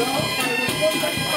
よ。